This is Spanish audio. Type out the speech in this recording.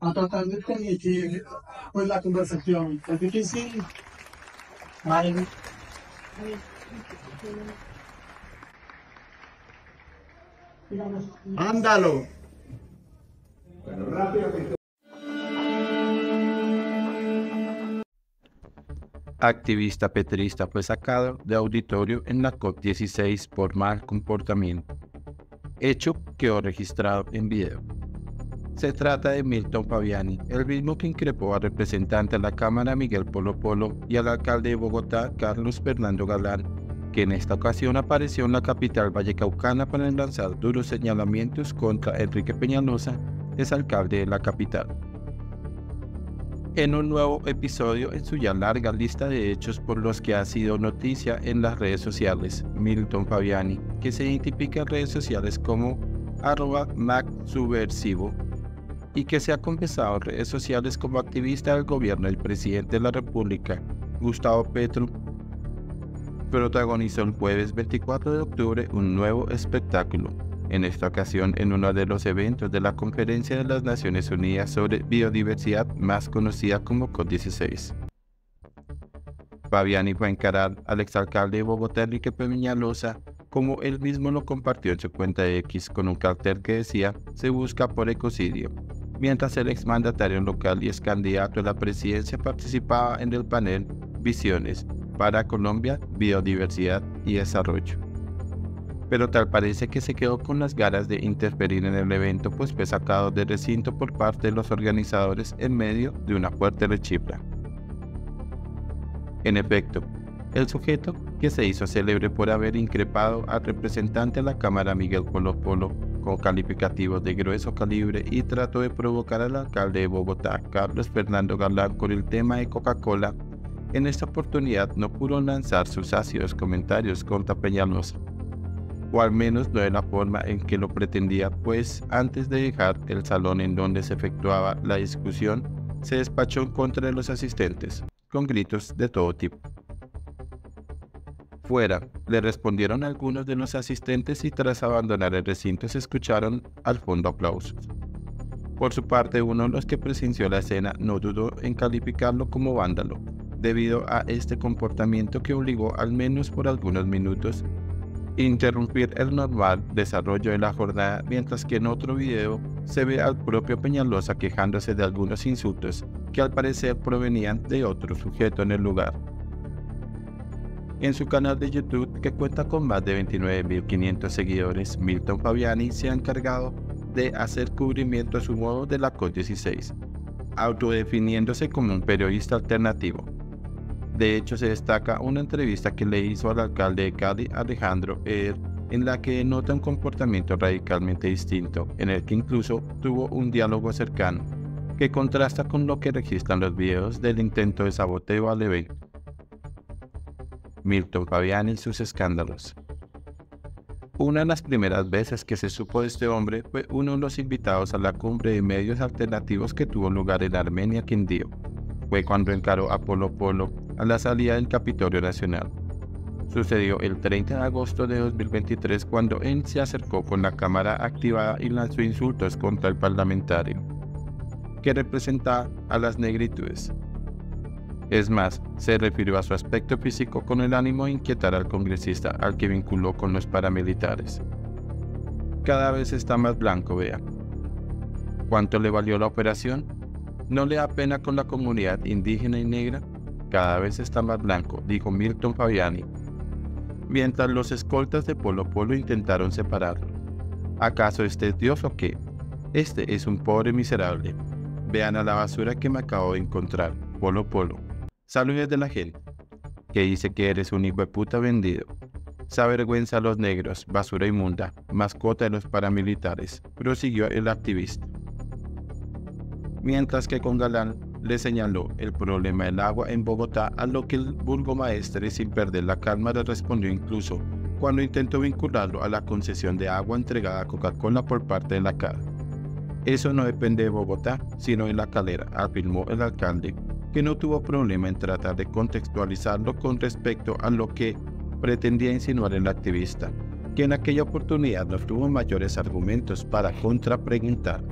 a tratar de permitir pues la conversación. Es difícil. Ay, Ándalo. Activista petrista fue sacado de auditorio en la COP16 por mal comportamiento. Hecho quedó registrado en video. Se trata de Milton Fabiani, el mismo que increpó al representante de la Cámara Miguel Polo Polo y al alcalde de Bogotá Carlos Fernando Galán, que en esta ocasión apareció en la capital vallecaucana para lanzar duros señalamientos contra Enrique Peñalosa, alcalde de la capital. En un nuevo episodio en su ya larga lista de hechos por los que ha sido noticia en las redes sociales, Milton Fabiani, que se identifica en redes sociales como arroba subversivo y que se ha confesado en redes sociales como activista del gobierno del presidente de la República, Gustavo Petro, protagonizó el jueves 24 de octubre un nuevo espectáculo, en esta ocasión en uno de los eventos de la Conferencia de las Naciones Unidas sobre Biodiversidad más conocida como COP16. Fabiani fue al exalcalde de Bogotá, como él mismo lo compartió en su cuenta de X con un cartel que decía se busca por ecocidio, mientras el exmandatario local y ex candidato a la presidencia participaba en el panel Visiones para Colombia, Biodiversidad y Desarrollo. Pero tal parece que se quedó con las ganas de interferir en el evento, pues fue sacado del recinto por parte de los organizadores en medio de una fuerte rechifla. En efecto, el sujeto, que se hizo célebre por haber increpado al representante de la Cámara Miguel Polo Polo con calificativos de grueso calibre y trató de provocar al alcalde de Bogotá, Carlos Fernando Galán, con el tema de Coca-Cola, en esta oportunidad no pudo lanzar sus ácidos comentarios contra Peñalosa, o al menos no de la forma en que lo pretendía, pues antes de dejar el salón en donde se efectuaba la discusión, se despachó en contra de los asistentes, con gritos de todo tipo. Fuera, le respondieron algunos de los asistentes y tras abandonar el recinto se escucharon al fondo aplausos. Por su parte, uno de los que presenció la escena no dudó en calificarlo como vándalo, debido a este comportamiento que obligó al menos por algunos minutos interrumpir el normal desarrollo de la jornada, mientras que en otro video se ve al propio Peñalosa quejándose de algunos insultos que al parecer provenían de otro sujeto en el lugar en su canal de YouTube que cuenta con más de 29.500 seguidores, Milton Fabiani se ha encargado de hacer cubrimiento a su modo de la COP16, autodefiniéndose como un periodista alternativo. De hecho, se destaca una entrevista que le hizo al alcalde de Cali, Alejandro Eder, en la que nota un comportamiento radicalmente distinto, en el que incluso tuvo un diálogo cercano, que contrasta con lo que registran los videos del intento de saboteo al evento. Milton Fabián y sus escándalos. Una de las primeras veces que se supo de este hombre fue uno de los invitados a la cumbre de medios alternativos que tuvo lugar en Armenia, Quindío. Fue cuando encaró a Polo Polo a la salida del Capitolio Nacional. Sucedió el 30 de agosto de 2023 cuando él se acercó con la cámara activada y lanzó insultos contra el parlamentario, que representa a las negritudes, es más, se refirió a su aspecto físico con el ánimo de inquietar al congresista al que vinculó con los paramilitares. Cada vez está más blanco, vea. ¿Cuánto le valió la operación? ¿No le da pena con la comunidad indígena y negra? Cada vez está más blanco, dijo Milton Fabiani, mientras los escoltas de Polo Polo intentaron separarlo. ¿Acaso este es Dios o qué? Este es un pobre miserable. Vean a la basura que me acabo de encontrar, Polo Polo. Saludos de la gente, que dice que eres un hijo de puta vendido. Se vergüenza a los negros, basura inmunda, mascota de los paramilitares, prosiguió el activista. Mientras que con Galán le señaló el problema del agua en Bogotá, a lo que el burgomaestre sin perder la calma le respondió incluso cuando intentó vincularlo a la concesión de agua entregada a Coca-Cola por parte de la CAD. Eso no depende de Bogotá, sino de la calera, afirmó el alcalde que no tuvo problema en tratar de contextualizarlo con respecto a lo que pretendía insinuar el activista. que en aquella oportunidad no tuvo mayores argumentos para contrapreguntar.